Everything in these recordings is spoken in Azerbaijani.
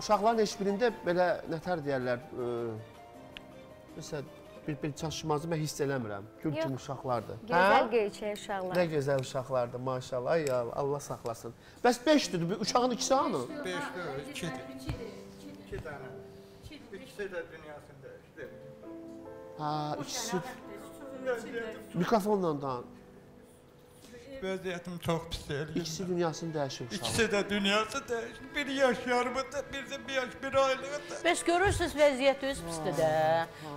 uşaqların heç birində belə nətər deyərlər, məsələn, bir bir çatışmazı mən hiss eləmirəm. Gül kimi uşaqlardır. Gözəl göyçək uşaqlar. Nə gözəl uşaqlardır, maşallah. Ay Allah, saxlasın. Bəs 5-dür, bu uşağın ikisi hanı? 5 deyil, 2-dir. 2 dənə. İkisi də dünyasını dəyişdi. Ha, ikisi mikrofonla da. Vəziyyətim çox pis deyil. İkisi dünyasını dəyişir uşaq. İkisi də dünyası dəyişdi. Bir yaş yarımıdır, bir də bir yaş bir aylıqdır. Bəs görürsüz vəziyyət öz pisdir də.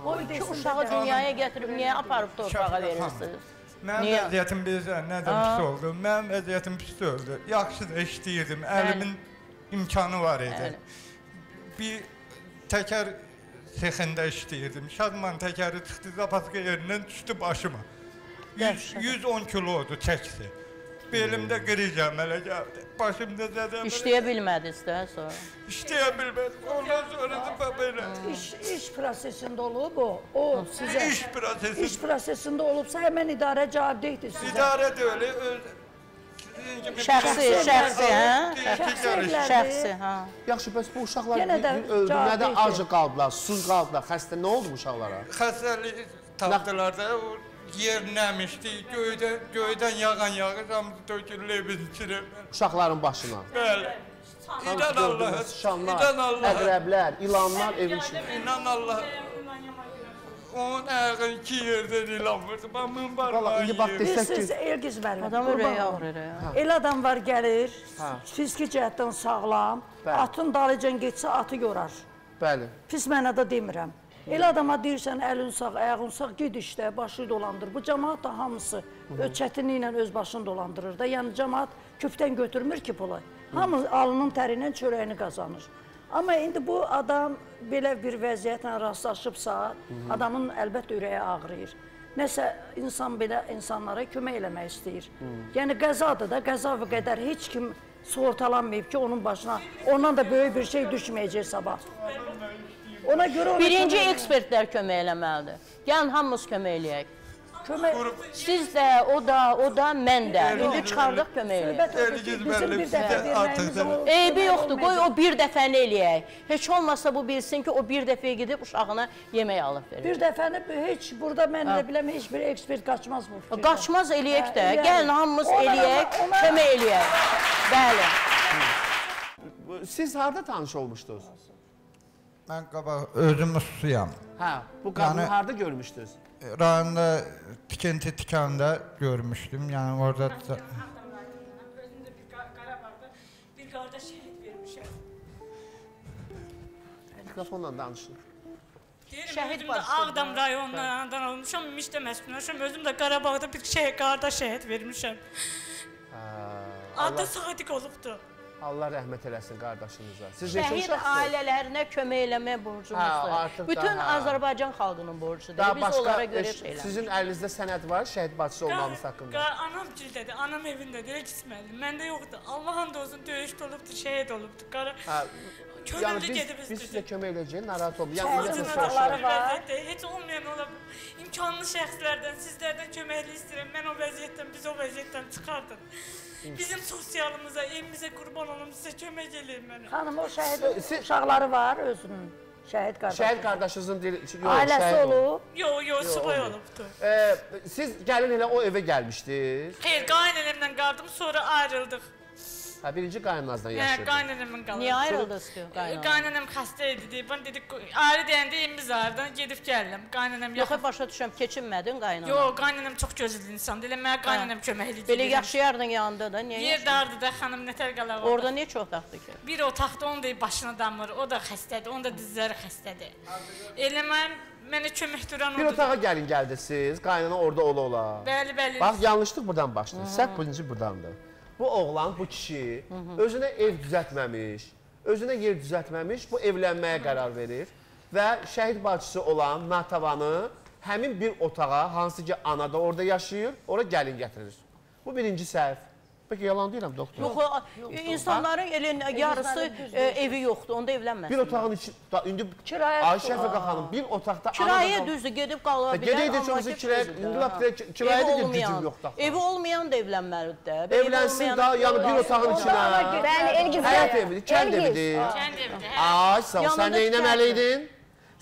O iki uşağı dünyaya gətirib niyə aparıb torpağa verirsiniz? Mənim Niyə? vəziyyətim bizə nədən pis oldu? Mənim vəziyyətim pis oldu. Yaxşı da işləyirdim. Əlimin imkanı var idi. Bəli. Bir təkər sexində işləyirdim. Şadman təkəri çıxdı zapaska yerindən düşdü başıma. 100, Dəhşət. 110 kilodur çəkisi. Belimdə qriz əmələ gəldi. Başımda zədəm. İşləyə bilmədiniz də sonra. İşləyə bilmədim. Ondan sonra da belə. İş, iş prosesində olub o. O sizə İş prosesi. iş prosesində olubsa həmin idarə cavabdehdir sizə. İdarə kimi Şəxsi, şəxsi, hə? Şəxsi hə. Yaxşı, bəs bu uşaqlar öldü, nədə acı qaldılar, susuz qaldılar, xəstə nə oldu bu uşaqlara? xəstəlik tapdılar da yer nəmişdi. Göydən göydən yağan yağış hamısı tökülür evin içinə. Uşaqların başına. Bəli. İnan Hamısı Allah. gördünüz, Şanlar, İnan Allah. əqrəblər, ilanlar evin içində. İnan Allah. Onun ayağı iki yerdən ilan vurdu. Mən indi bax desək Bilirsiniz, Elgiz müəllim. Adam olum. ağrır. El adam var gəlir, fiziki cəhətdən sağlam, atın dalıcan getsə atı yorar. bəli. Pis mənada demirəm. El adama deyirsən əlin sağ, ayağın sağ, ged işlə, başı dolandır. Bu cəmaat da hamısı çətinliklə öz başını dolandırır da. Yəni cəmaat küfdən götürmür ki pulu. Hamı alnının təri ilə çörəyini qazanır. Amma indi bu adam belə bir vəziyyətlə rastlaşıbsa, adamın əlbəttə ürəyi ağrıyır. Nəsə insan belə insanlara kömək eləmək istəyir. Yəni qəzadır da, qəza və qədər heç kim sığortalanmayıb ki, onun başına ondan da böyük bir şey düşməyəcək sabah. Ona görə ona Birinci kömək- ekspertlər kömək eləməlidir. Gəlin hamımız kömək eləyək. kömək Siz də, o da, o da, mən də. İndi çıxardıq kömək eləyək. bizim bir dəfə verməyimiz Eybi yoxdur, qoy o bir dəfəni eləyək. Heç olmasa bu bilsin ki, o bir dəfəyə gedib uşağına yemək alıb verir. Bir dəfəni heç burada mən də biləm heç bir ekspert qaçmaz bu fikirdən. Qaçmaz eləyək də. Hə, yəni. Gəlin hamımız Ona- eləyək, kömək eləyək. Bəli. Siz harda tanış olmuşdunuz? Mən qabaq özüm usuyam. Hə, bu qadını Yəni- harda görmüşdünüz? Rayonda tikinti tikanda görmüşdüm. Yəni orada da- Özümdə bir Qar- Qarabağda bir qardaş şəhid vermişəm. Mikrofonla danışın. Deyirəm, Şəhid özüm də bacısı. Ağdam rayonundan olmuşam, İmişdə məskunlaşam. Özüm də Qarabağda bir şey qardaş şəhid vermişəm. Hə, Adı Sadiq olubdu. Allah rəhmət eləsin qardaşınıza. Siz neçə Şəhid ailələrinə kömək eləmək borcumuzdur. Bütün daha. Azərbaycan xalqının borcudur. Daha Biz onlara görə eş- şey eləmirik. sizin əlinizdə sənəd var şəhid bacısı olmağınız haqqında. Anam gildədir, anam evindədir, gitməli. Məndə yoxdur. Allahın da olsun döyüşdə olubdu, şəhid olubdu. Qara Hə, yəni könüllü biz, gedib biz sizə üstüdür. kömək eləyəcəyik, narahat olmayın. Yəni uşaqları soruşuram. var. Heç olmayan ola imkanlı şəxslərdən, sizlərdən köməkli istəyirəm. Mən o vəziyyətdən, biz o vəziyyətdən çıxardın. Bizim sosialımıza, evimizə qurban olum, sizə kömək eləyin mənə. Xanım o şəhid Siz- uşaqları var özünün. Şəhid qardaşı. Şəhid qardaşınızın dili, yox, Ailəsi şəhid olub. Yo, yo, subay olubdu. Ee, siz gəlin elə o evə gəlmişdiniz. Xeyr, qaynənəmlə qaldım, sonra ayrıldıq. Hə, birinci qaynanızla Hə, yaşayırdınız. qaynənəmlə qaldım. Niyə ayrıldınız ki? qaynana? Qaynənəm xəstə idi, deyib, bana dedik, ayrı deyəndə evimiz ağrıdan gedib gəldim. Qaynənəm Yox, yaxın. başa düşəm, keçinmədin qaynana. Yo, qaynənəm çox gözəl insandır. Elə mənə qaynənəm köməkli. Belə yaşayardın yanında da, niyə Yer yaşayırdın? dardı da xanım nətər qalaq Orada neçə otaqdır ki? Bir otaqda onun da başına damır, o da xəstədir, onun da dizləri xəstədir. Elə mən mənə kömək duran Bir odur. otağa gəlin gəldiniz, qaynana orada ola ola. Bəli, bəli. Bax, yanlışlıq buradan başlayır. Səhv birinci buradandır. Bu oğlan, bu kişi özünə ev düzəltməmiş, özünə yer düzəltməmiş, bu evlənməyə qərar verir və şəhid bacısı olan Natavanı həmin bir otağa, hansı ki ana da orada yaşayır, ora gəlin gətirir. Bu birinci səhv. Bəlkə yalan deyirəm doktor. Yox, o, insanların elin yarısı e, evi yoxdur, onda evlənməsin. Bir otağın içi indi Ayşə. Fəqə xanım bir otaqda Kirayə düzdür, gedib qala bilər. Gedək də ki, kirayə, indi lap kirayə- də gücüm olmayan- yoxdur. Evi olmayan da evlənməlidir də. Evlənsin da, yəni bir otağın içinə. Bəli, Elgiz. Həyat evidir, kənd evidir. Kənd evində. hə. Ay sən nə etməliydin?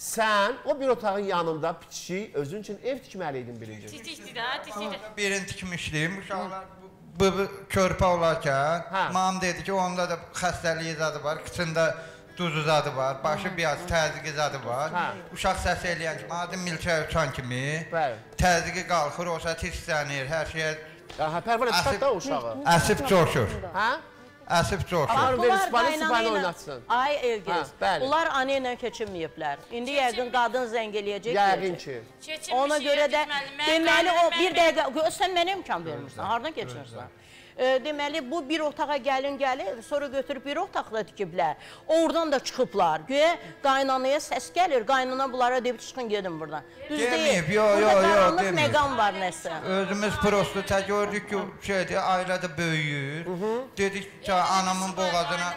Sən o bir otağın yanında piçi özün üçün ev tikməliydin birinci. Titikdir də, titikdir. Birini tikmişdim. Uşaqlar bu körpə olarkən Hə. mam dedi ki, onda da xəstəliyi zadı var, qıçında duzu zadı var, başı biraz təzyiqi zadı var. Hə. Uşaq səs eləyən kimi, adım milçə uçan kimi Bəli. təzyiqi qalxır, o saat hisslənir, hər şeyə Ha, pərvanə çıxart da uşağı. əsib coşur. Hə? Əsib coşur. Aparın verin Bunlar sipariş ilə- oynatsın. Ay Elgiz, Hə, bunlar ana ilə keçinməyiblər. İndi yəqin qadın zəng eləyəcək. Yəqin ki. Ona görə də deməli o bir dəqiqə sən mənə imkan vermirsən. Hardan keçirsən? Deməli bu bir otağa gəlin gəlir, sonra götürüb bir otaqda tikiblər. Oradan da çıxıblar. Güya qaynanaya səs gəlir. Qaynana bunlara deyib çıxın gedin buradan. Düz deyil. yo, yo, Burada yo, qaranlıq deməyib. məqam var nəsə. Özümüz prosto tək gördük ki, şeydir, ailədə böyüyür. Dedik ki, anamın boğazına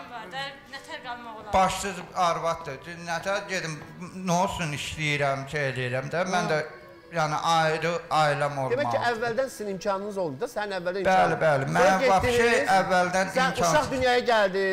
Nətər qalmaq olar? başsız arvaddır. Nətər gedim, nə olsun işləyirəm, şey eləyirəm də. Mən də yəni ayrı ailəm olmalı. Demək ki, əvvəldən sizin imkanınız oldu da, sənin əvvəldən Bəli, imkanın. bəli. Sonra Mən vəbşə getdiniz, əvvəldən Sən uşaq imkansız. dünyaya gəldi.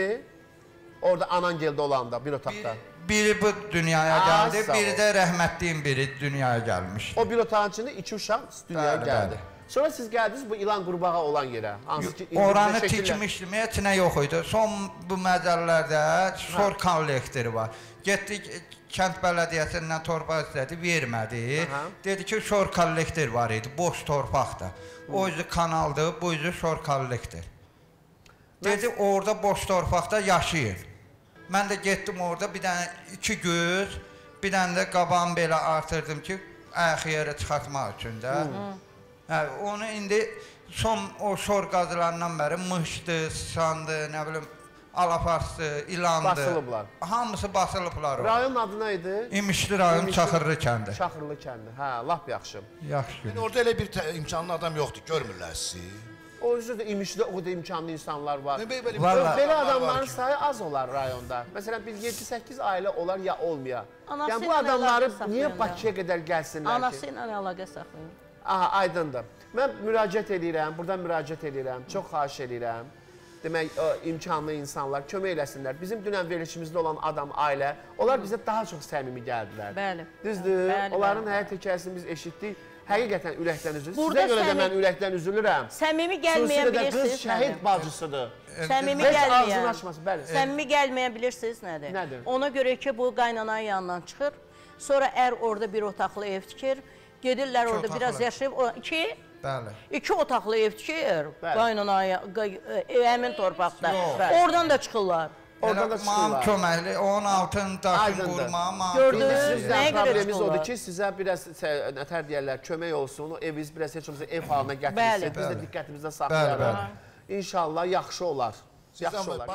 Orada anan gəldi olanda bir otaqda. Biri bu dünyaya Ay, gəldi, sağ ol. biri də rəhmətliyin biri dünyaya gəlmişdi. O bir otağın içində iki uşaq dünyaya Bəli, gəldi. bəli. Sonra siz gəldiniz bu ilan qurbağa olan yerə. Hansı ki Oranı bizdə şəkillər- tikmişdim, heç nə yox idi. Son bu məcəllərdə sor kollektori var. Getdik e, kənd bələdiyyəsindən torpaq istədi, vermədi. Aha. Dedi ki, şor kollektor var idi, boş torpaqda. O üzü kanaldır, bu üzü şor kollektor. Dedi orada boş torpaqda yaşayın. Mən də getdim orada bir dənə iki göz, bir dənə də qabağımı belə artırdım ki, ayaq yerə çıxartmaq üçün də. Hə, onu indi son o şor qazılarından bəri mışdı, sıçandı, nə bilim, alaparsdı, ilandı. Basılıblar. Hamısı basılıblar. o. Rayonun adı nə idi? İmişli rayon İmişli- Çaxırlı kəndi. Şaxırlı kəndi. Hə, lap yaxşı. Yaxşı. Yəni orada elə bir imkanlı adam yoxdur, görmürlər sizi. O üzrə də imişdə o qədər imkanlı insanlar var. Nə belə Vallahi- Belə adamların sayı az olar rayonda. Məsələn biz 7-8 ailə olar ya olmaya. Anası Yəni bu adamları niyə. Bakıya qədər gəlsinlər Anası ki? ilə əlaqə saxlayın. Aha, aydındır. Mən müraciət edirəm, buradan müraciət edirəm. Çox xahiş edirəm. Demək, o, imkanlı insanlar kömək eləsinlər. Bizim dünən verilişimizdə olan adam, ailə, onlar bizə daha çox səmimi gəldilər. Bəli. Düzdür? Bəli, Onların bəli. həyat hekayəsini biz eşitdik. Həqiqətən ürəkdən üzülürəm. Burada Sizə görə də səmi- mən ürəkdən üzülürəm. Səmimi gəlməyə Xüsusilə də qız bilirsiniz şəhid nədir? bacısıdır. Səmimi gəlməyən. Səmimi gəlməyə bilirsiniz nədir? Nədir? Ona görə ki, bu qaynananın yanından çıxır. Sonra ər orada bir otaqlı ev tikir. Gedirlər orada otaqlı. biraz yaşayıb. O, iki, Bəli. iki otaqlı ev tikir. Bəli. Qaynanaya, qay, e, həmin torpaqda. Yox. Oradan da çıxırlar. Oradan da Elə mam çıxırlar. köməkli, onun altını daşın Aydındır. qurma, mam. Gördünüz? Nəyə sizdən görə problemimiz çıxırlar? odur ki, sizə biraz nətər deyərlər, kömək olsun, eviniz biraz heç olmasa ev halına gətirilsin. Bəli. Biz də Bəli. diqqətimizdə Bəli, saxlayarıq. bəli. İnşallah yaxşı olar. Yaxşı olar.